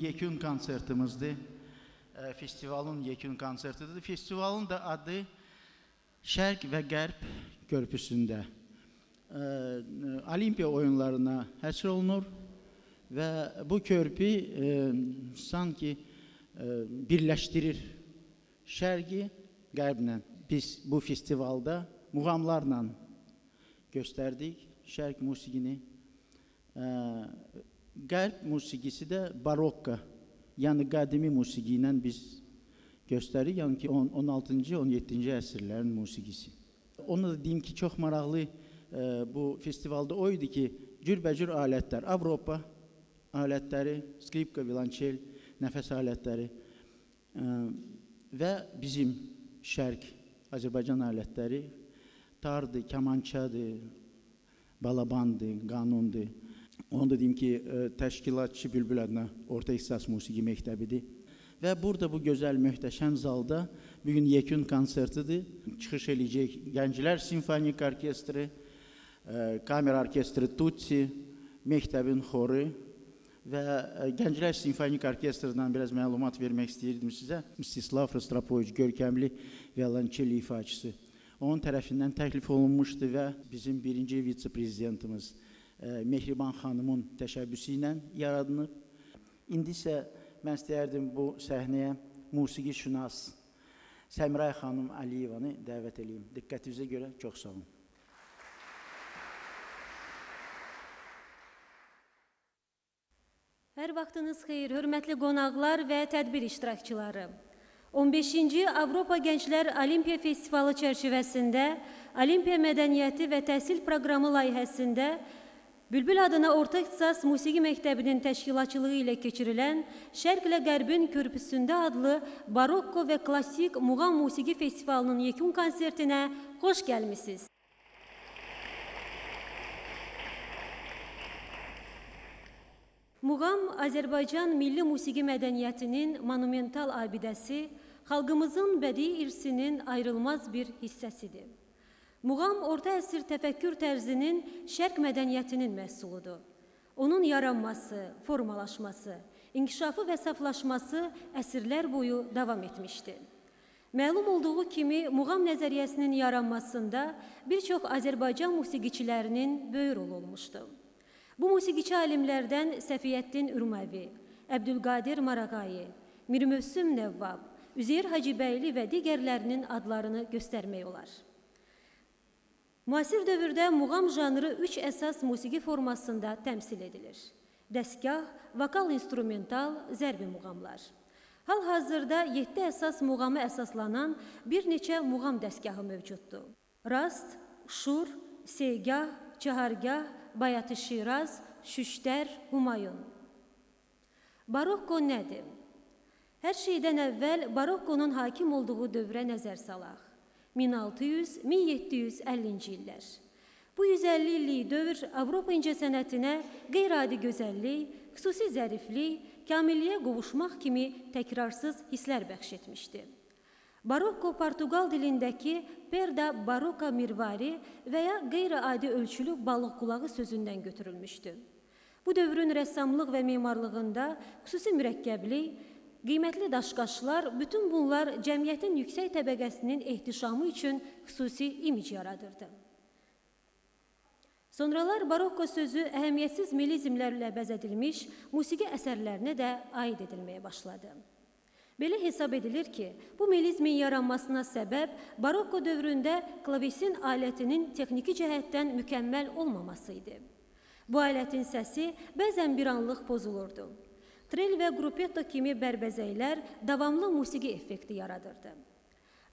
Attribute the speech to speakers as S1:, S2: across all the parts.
S1: yekun konsertimizdi. E, festivalın yekun konsertidir. Festivalın da adı Şərq və Qərb körpüsündə e, Olimpiya oyunlarına həsr olunur və bu körpü e, sanki e, birləşdirir Şərqi Qərblə. Biz bu festivalda muğamlarla göstərdik Şərq musiqini. E, Qərb musiqisi də barokka, yəni qədimi musiqi ilə biz göstərir. Yəni ki 16-cı, 17-ci əsrlərin musiqisi. Onu da deyim ki, çox maraqlı e, bu festivalda o idi ki, cürbəcür alətlər, Avropa alətləri, skripka, violonçel, nəfəs alətləri e, və bizim şərq Azərbaycan alətləri tardır, kamançadır, balabandır, qanundur. Onu da deyim ki, e, təşkilatçı Bülbül adına orta ixtisas musiqi məktəbidir. Və burada bu gözəl, möhtəşəm zalda bu gün yekun konsertidir. Çıxış eləyəcək Gənclər Simfonik Orkestri, e, Kamera Orkestri Tutsi, məktəbin xoru və e, Gənclər Simfonik Orkestrindən biraz məlumat vermək istəyirdim sizə. Mstislav Rostropoviç görkəmli violonçel ifaçısı. Onun tərəfindən təklif olunmuşdu və bizim birinci vitse-prezidentimiz Mehriban xanımın təşəbbüsü ilə yaradılıb. İndi isə mən istəyərdim bu səhnəyə musiqi şünas Səmiray xanım Əliyevanı dəvət edeyim. Diqqətinizə görə çox sağ olun.
S2: Hər vaxtınız xeyir, hörmətli qonaqlar və tədbir iştirakçıları. 15-ci Avropa Gənclər Olimpiya Festivalı çərçivəsində Olimpiya mədəniyyəti və təhsil proqramı layihəsində Bülbül adına Orta İxtisas Musiqi Məktəbinin təşkilatçılığı ilə keçirilən Şərq ilə Qərbin körpüsündə adlı Barokko və Klassik Muğam Musiqi Festivalının yekun konsertinə xoş gəlmisiniz. Muğam Azərbaycan milli musiqi mədəniyyətinin monumental abidəsi, xalqımızın bədii irsinin ayrılmaz bir hissəsidir. Muğam orta əsr təfəkkür tərzinin şərq mədəniyyətinin məhsuludur. Onun yaranması, formalaşması, inkişafı və saflaşması əsrlər boyu davam etmişdi. Məlum olduğu kimi, muğam nəzəriyyəsinin yaranmasında bir çox Azərbaycan musiqiçilərinin böyük rol olmuşdu. Bu musiqiçi alimlərdən Səfiyyəddin Ürməvi, Əbdülqadir Maraqayi, Mirmövsüm Nəvvab, Üzeyir Hacibəyli və digərlərinin adlarını göstərmək olar. Müasir dövrdə muğam janrı üç əsas musiqi formasında təmsil edilir. Dəstgah, vokal instrumental, zərbi muğamlar. Hal-hazırda 7 əsas muğamı əsaslanan bir neçə muğam dəstgahı mövcuddur. Rast, Şur, Seygah, Çahargah, Bayatı Şiraz, Şüştər, Humayun. Barokko nədir? Hər şeydən əvvəl barokkonun hakim olduğu dövrə nəzər salaq. 1600-1750-ci illər. Bu 150 illik dövr Avropa incəsənətinə qeyri-adi gözəllik, xüsusi zəriflik, kamilliyə qovuşmaq kimi təkrarsız hisslər bəxş etmişdi. Barokko Portuqal dilindəki perda baroka mirvari və ya qeyri-adi ölçülü balıq qulağı sözündən götürülmüşdü. Bu dövrün rəssamlıq və memarlığında xüsusi mürəkkəblik, Qiymətli daşqaşlar, bütün bunlar cəmiyyətin yüksək təbəqəsinin ehtişamı üçün xüsusi imic yaradırdı. Sonralar barokko sözü əhəmiyyətsiz melizmlərlə bəzədilmiş musiqi əsərlərinə də aid edilməyə başladı. Belə hesab edilir ki, bu melizmin yaranmasına səbəb barokko dövründə klavesin alətinin texniki cəhətdən mükəmməl olmaması idi. Bu alətin səsi bəzən bir anlıq pozulurdu. Trel və gruppetto kimi bərbəzəklər davamlı musiqi effekti yaradırdı.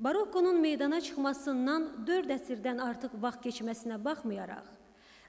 S2: Barokkonun meydana çıxmasından 4 əsrdən artıq vaxt keçməsinə baxmayaraq,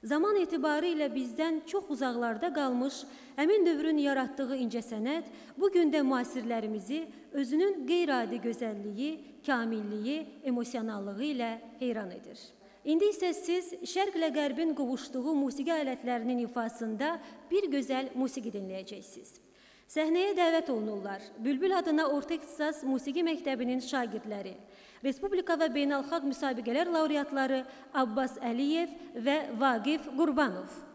S2: zaman etibarı ilə bizdən çox uzaqlarda qalmış həmin dövrün yaratdığı incəsənət bu gün də müasirlərimizi özünün qeyri-adi gözəlliyi, kamilliyi, emosionallığı ilə heyran edir. İndi isə siz Şərqlə Qərbin qovuşduğu musiqi alətlərinin ifasında bir gözəl musiqi dinləyəcəksiniz. Səhnəyə dəvət olunurlar. Bülbül adına Orta İxtisas Musiqi Məktəbinin şagirdləri, Respublika və beynəlxalq müsabiqələr laureatları Abbas Əliyev və Vaqif Qurbanov.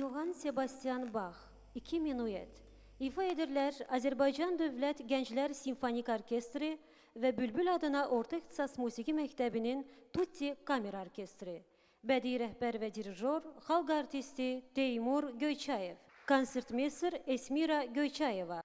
S2: Yoğan Sebastian Bach 2 minuet İfa edirlər Azərbaycan Dövlət Gənclər Simfonik Orkestri və Bülbül adına Orta İxtisas Musiqi Məktəbinin Tutti Kamera Orkestri. Bədii rəhbər və dirijor xalq artisti Teymur Göyçayev. Konsertmeyster Esmira Göyçayeva.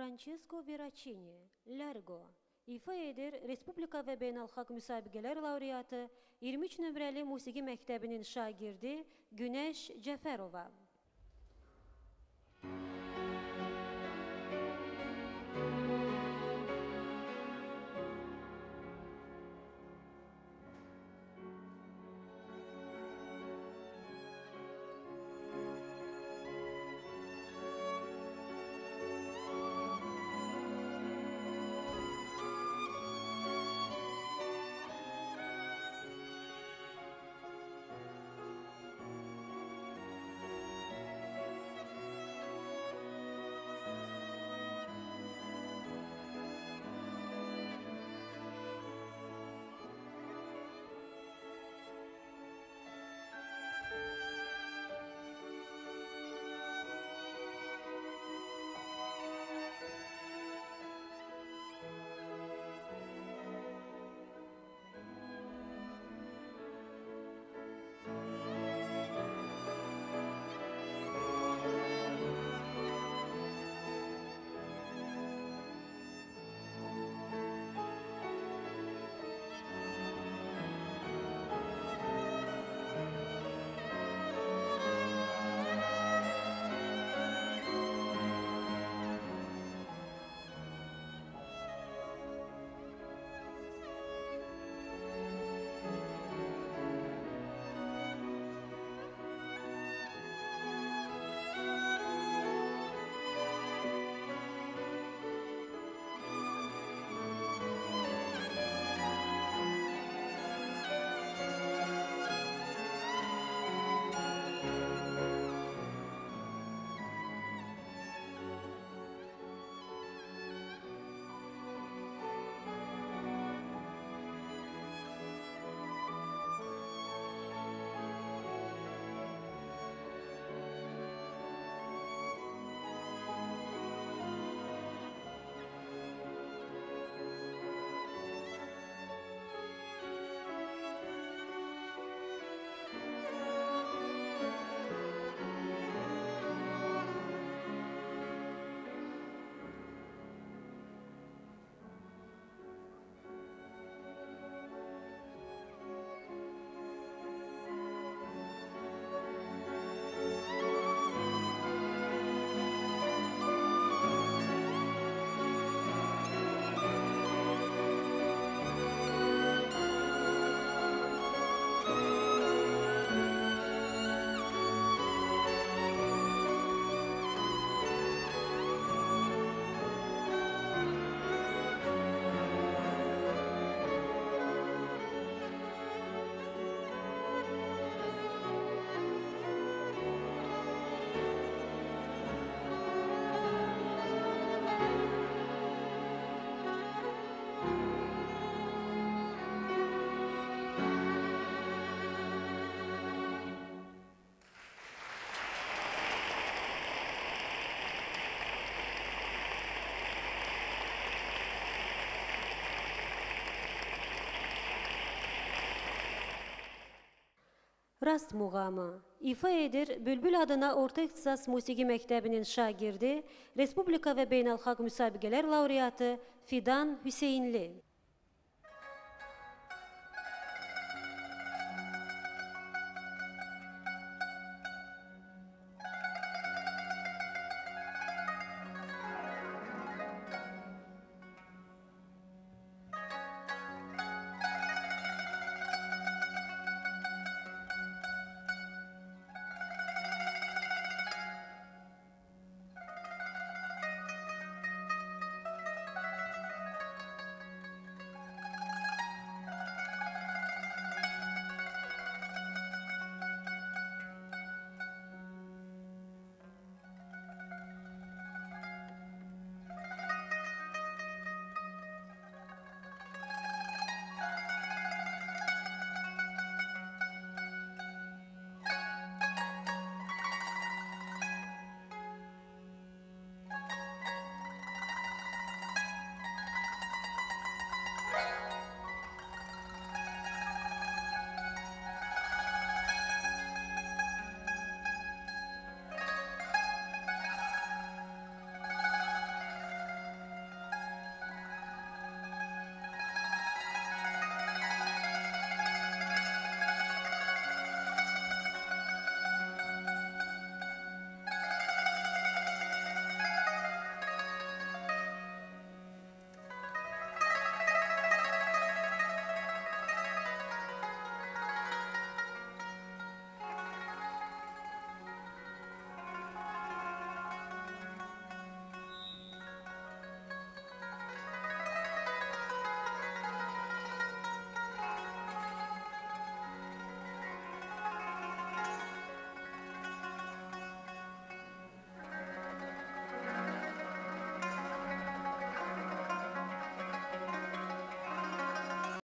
S2: Francesco Veracini, Largo ifa edir Respublika və beynəlxalq müsabiqələr laureatı 23 nömrəli musiqi məktəbinin şagirdi Günəş Cəfərova. Rast muğamı ifa edir Bülbül adına Orta İxtisas Musiqi Məktəbinin şagirdi, Respublika və beynəlxalq müsabiqələr laureatı Fidan Hüseynli.